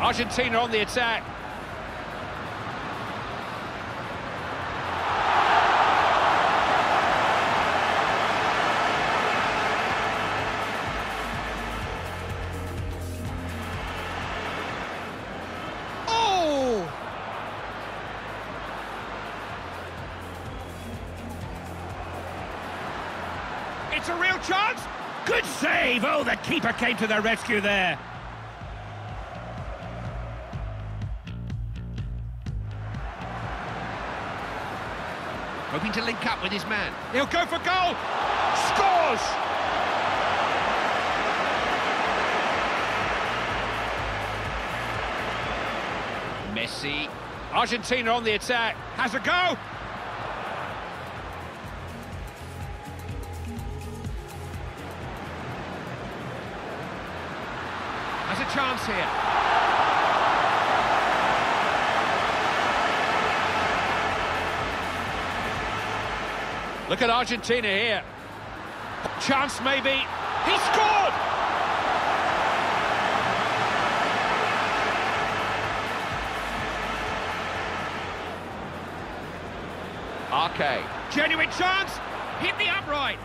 Argentina on the attack. Oh! It's a real chance. Good save. Oh, the keeper came to their rescue there. Hoping to link up with his man. He'll go for goal. Scores! Messi. Argentina on the attack. Has a go. Has a chance here. Look at Argentina here. Chance maybe. He scored! Arcade. Genuine chance. Hit the upright.